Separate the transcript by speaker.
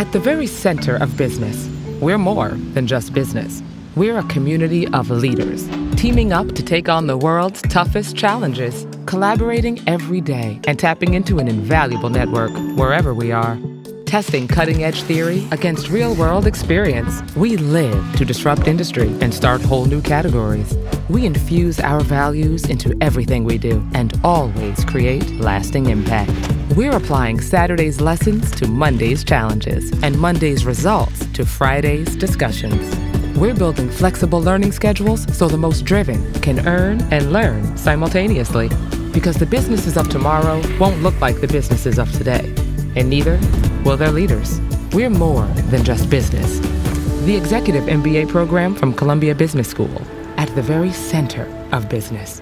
Speaker 1: At the very center of business, we're more than just business. We're a community of leaders, teaming up to take on the world's toughest challenges, collaborating every day, and tapping into an invaluable network wherever we are. Testing cutting edge theory against real world experience. We live to disrupt industry and start whole new categories. We infuse our values into everything we do and always create lasting impact. We're applying Saturday's lessons to Monday's challenges and Monday's results to Friday's discussions. We're building flexible learning schedules so the most driven can earn and learn simultaneously. Because the businesses of tomorrow won't look like the businesses of today, and neither will their leaders. We're more than just business. The Executive MBA program from Columbia Business School, at the very center of business.